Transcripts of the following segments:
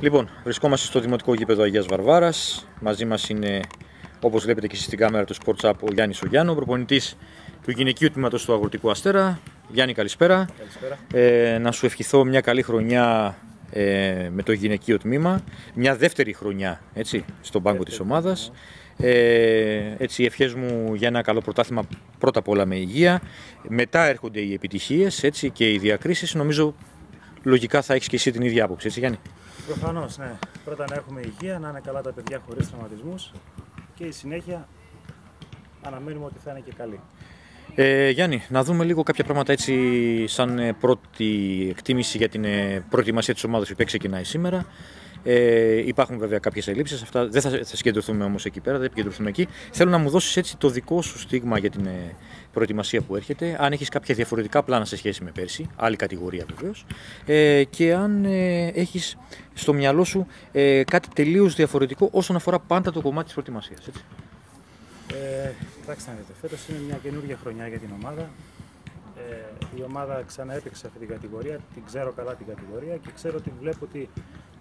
Λοιπόν, βρισκόμαστε στο Δημοτικό Γήπεδο Αγίας Βαρβάρας. Μαζί μας είναι, όπως βλέπετε και εσείς στην κάμερα του Sports Up, ο Γιάννης Ογιάννου, προπονητής του γυναικείου τμήματος του Αγροτικού Αστέρα. Γιάννη, καλησπέρα. Καλησπέρα. Ε, να σου ευχηθώ μια καλή χρονιά ε, με το γυναικείο τμήμα. Μια δεύτερη χρονιά έτσι, στον πάγκο της ομάδας. Ε, έτσι, οι ευχές μου για ένα καλό πρωτάθλημα πρώτα απ' όλα με υγεία. Μετά έρχονται οι επιτυχίες έτσι, και οι διακρίσεις. Νομίζω λογικά θα έχεις και εσύ την ίδια άποψη, έτσι Γιάννη; Προφανώς, ναι. Πρώτα να έχουμε υγεία, να είναι καλά τα παιδιά χωρίς τραυματισμούς και η συνέχεια αναμένουμε ότι θα είναι και καλή. Ε, Γιάννη, να δούμε λίγο κάποια πράγματα έτσι σαν ε, πρώτη εκτίμηση για την ε, προετοιμασία της ομάδας που ξεκινάει σήμερα. Ε, υπάρχουν βέβαια κάποιες ελλείψεις. Αυτά δεν θα, θα συγκεντρωθούμε όμως εκεί πέρα, δεν επικεντρωθούμε εκεί. Θέλω να μου δώσεις έτσι το δικό σου στίγμα για την ε, προετοιμασία που έρχεται. Αν έχεις κάποια διαφορετικά πλάνα σε σχέση με πέρσι, άλλη κατηγορία βεβαίως. Ε, και αν ε, έχεις στο μυαλό σου ε, κάτι τελείως διαφορετικό όσον αφορά πάντα το κομμάτι της προετοιμασίας. Ε, κοιτάξτε να δείτε, φέτος είναι μια καινούργια χρονιά για την ομάδα. Ε, η ομάδα ξαναέπαιξε αυτή την κατηγορία, την ξέρω καλά την κατηγορία και ξέρω ότι βλέπω ότι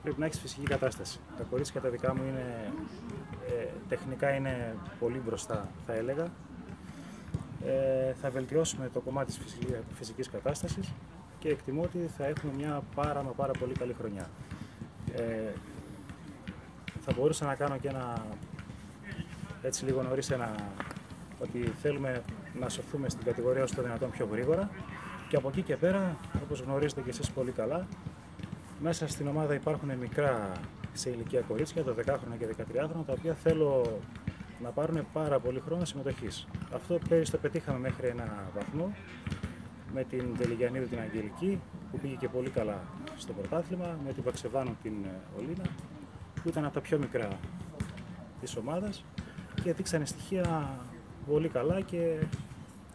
πρέπει να έχεις φυσική κατάσταση. Τα κορίτσια τα δικά μου είναι, ε, τεχνικά είναι πολύ μπροστά, θα έλεγα. Ε, θα βελτιώσουμε το κομμάτι της φυσικής, φυσικής κατάστασης και εκτιμώ ότι θα έχουμε μια πάρα μα πάρα πολύ καλή χρονιά. Ε, θα μπορούσα να κάνω και ένα έτσι λίγο νωρίς ένα ότι θέλουμε να σωθούμε στην κατηγορία όσο το δυνατόν πιο γρήγορα και από εκεί και πέρα, όπως γνωρίζετε και εσείς πολύ καλά, μέσα στην ομάδα υπάρχουν μικρά σε ηλικία κορίτσια, το 10χρονο και 13χρονο, τα οποία θέλω να πάρουν πάρα πολύ χρόνο συμμετοχής. Αυτό πέρυσι το πετύχαμε μέχρι ένα βαθμό με την Τελιγιανίδου την Αγγελική, που πήγε και πολύ καλά στο πρωτάθλημα, με την Παξεβάνου την ε, Ολίνα, που ήταν από τα πιο μικρά της ομάδας και δείξανε στοιχεία πολύ καλά και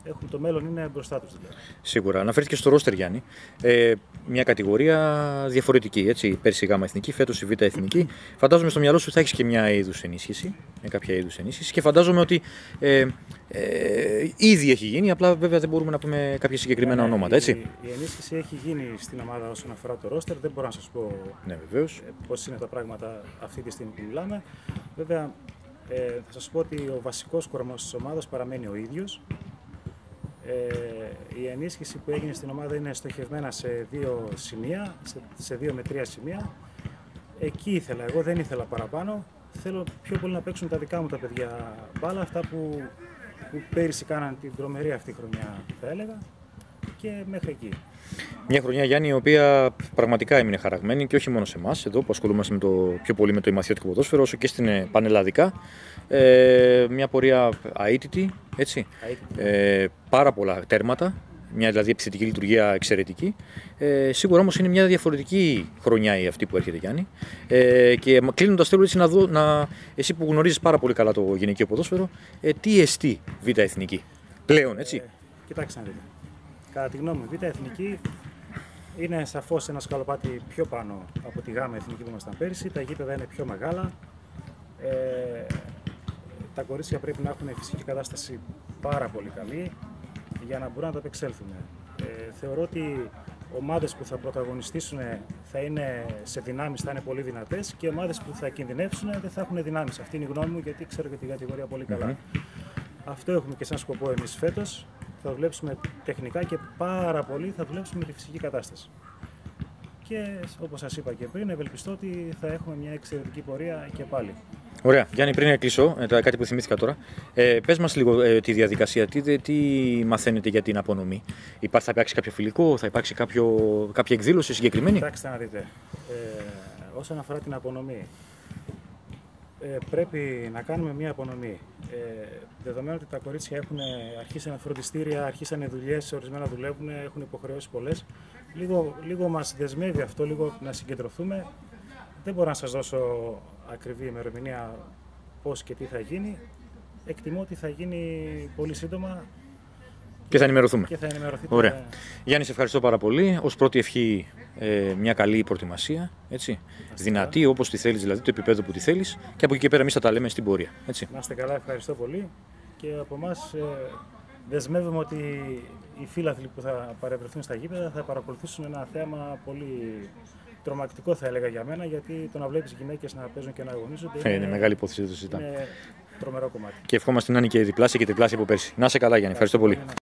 έχουν, το μέλλον είναι μπροστά τους. Δηλαδή. Σίγουρα. Αναφέρθηκε στο ρόστερ Γιάννη. Ε, μια κατηγορία διαφορετική. Έτσι. Πέρσι η ΓΑΜΑ Εθνική, φέτος η Β' Εθνική. Φαντάζομαι στο μυαλό σου θα έχεις και μια είδους ενίσχυση. Με κάποια είδους ενίσχυση. Και φαντάζομαι ότι ε, ε, ήδη έχει γίνει. Απλά βέβαια δεν μπορούμε να πούμε κάποια συγκεκριμένα ναι, ονόματα. Έτσι. Η, η, ενίσχυση έχει γίνει στην ομάδα όσον αφορά το ρόστερ. Δεν μπορώ να σας πω ναι, ε, πώς είναι τα πράγματα αυτή τη στιγμή που μιλάμε. Βέβαια, ε, θα σας πω ότι ο βασικός κορμός της ομάδας παραμένει ο ίδιος. Ε, η ενίσχυση που έγινε στην ομάδα είναι στοχευμένα σε δύο σημεία, σε, σε δύο με τρία σημεία. Εκεί ήθελα, εγώ δεν ήθελα παραπάνω. Θέλω πιο πολύ να παίξουν τα δικά μου τα παιδιά μπάλα, αυτά που, που πέρυσι κάναν την τρομερή αυτή χρονιά θα έλεγα και μέχρι εκεί. Μια χρονιά, Γιάννη, η οποία πραγματικά έμεινε χαραγμένη και όχι μόνο σε εμάς, εδώ που ασχολούμαστε με το, πιο πολύ με το ημαθιώτικο ποδόσφαιρο, όσο και στην ε, πανελλαδικά. Ε, μια πορεία αίτητη, έτσι. Ε, πάρα πολλά τέρματα, μια δηλαδή επιθετική λειτουργία εξαιρετική. Ε, σίγουρα όμως είναι μια διαφορετική χρονιά η αυτή που έρχεται, Γιάννη. Ε, και κλείνοντας, θέλω έτσι να δω, να, εσύ που γνωρίζεις πάρα πολύ καλά το γυναικείο ποδόσφαιρο, ε, τι εστί Β' Εθνική πλέον, έτσι. Ε, κοιτάξτε να δείτε. Κατά τη γνώμη μου, Β' Εθνική είναι σαφώς ένα σκαλοπάτι πιο πάνω από τη γάμα εθνική που ήμασταν πέρυσι. Τα γήπεδα είναι πιο μεγάλα. Ε, τα κορίτσια πρέπει να έχουν φυσική κατάσταση πάρα πολύ καλή για να μπορούν να τα απεξέλθουν. Ε, θεωρώ ότι ομάδες που θα πρωταγωνιστήσουν θα είναι σε δυνάμεις, θα είναι πολύ δυνατές και ομάδες που θα κινδυνεύσουν δεν θα έχουν δυνάμεις. Αυτή είναι η γνώμη μου γιατί ξέρω και την κατηγορία πολύ Αυτό έχουμε και σαν σκοπό εμείς φέτος θα δουλέψουμε τεχνικά και πάρα πολύ θα δουλέψουμε με τη φυσική κατάσταση. Και όπως σας είπα και πριν, ευελπιστώ ότι θα έχουμε μια εξαιρετική πορεία και πάλι. Ωραία. Γιάννη, πριν κλείσω, ε, κάτι που θυμήθηκα τώρα, ε, πες μας λίγο ε, τη διαδικασία, τι, τι μαθαίνετε για την απονομή; Υπάρχει, θα υπάρξει κάποιο φιλικό, θα υπάρξει κάποιο, κάποια εκδήλωση συγκεκριμένη; Κοιτάξτε να δείτε, ε, όσον αφορά την απονομή, ε, πρέπει να κάνουμε μια απονομή. Ε, δεδομένου ότι τα κορίτσια έχουν αρχίσει φροντιστήρια, αρχίσανε δουλειές, ορισμένα δουλεύουν, έχουν υποχρεώσεις πολλές. Λίγο, λίγο μας δεσμεύει αυτό, λίγο να συγκεντρωθούμε. Δεν μπορώ να σας δώσω ακριβή ημερομηνία πώς και τι θα γίνει. Εκτιμώ ότι θα γίνει πολύ σύντομα και θα ενημερωθούμε. Και θα Ωραία. Γιάννη, σε ευχαριστώ πάρα πολύ. Ω πρώτη ευχή, ε, μια καλή προετοιμασία. Έτσι. Δυνατή, όπως τη θέλεις, δηλαδή το επίπεδο που τη θέλεις. Και από εκεί και πέρα, εμείς θα τα λέμε στην πορεία. Έτσι. Να είστε καλά, ευχαριστώ πολύ. Και από εμάς ε, δεσμεύουμε ότι οι φίλαθλοι που θα παρευρεθούν στα γήπεδα θα παρακολουθήσουν ένα θέαμα πολύ τρομακτικό θα έλεγα για μένα, γιατί το να βλέπεις γυναίκες να παίζουν και να αγωνίζονται. Ε, είναι μεγάλη υπόθεση, δεν το συζητάμε. είναι τρομερό κομμάτι. Και ευχόμαστε να είναι και διπλάσια και τριπλάσια από πέρσι. Να είσαι καλά, Γιάννη. Ευχαριστώ πολύ.